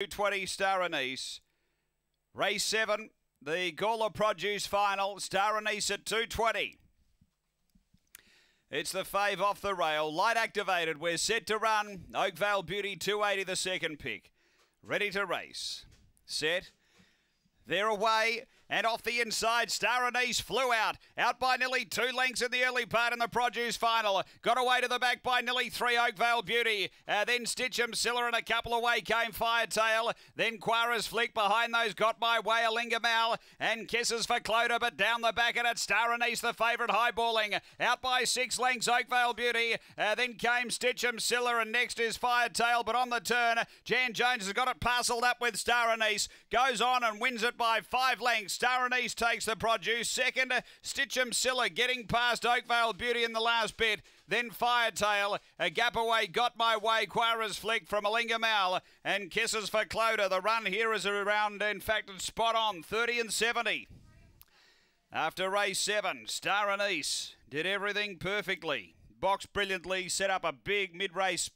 220 Star Anise. Race 7, the Gawler Produce Final. Star Anise at 220. It's the fave off the rail. Light activated. We're set to run. Oakvale Beauty 280, the second pick. Ready to race. Set. They're away. And off the inside, Star Anise flew out. Out by nearly two lengths in the early part in the produce final. Got away to the back by nearly three Oakvale Beauty. Uh, then Stitchem Siller and a couple away came Firetail. Then Quara's Flick behind those got by way a Mal. And Kisses for Clodagh, but down the back at it, Star Anise the favourite highballing. Out by six lengths, Oakvale Beauty. Uh, then came Stitchem Siller and next is Firetail, but on the turn, Jan Jones has got it parcelled up with Star Anise. Goes on and wins it by five lengths. Star Anise takes the produce. Second, Stitchem Silla getting past Oakvale Beauty in the last bit. Then Firetail, a gap away, got my way. Quara's flick from Alinga Mal and kisses for Clodagh. The run here is around, in fact, it's spot on 30 and 70. After race seven, Star Anise did everything perfectly. Boxed brilliantly, set up a big mid race.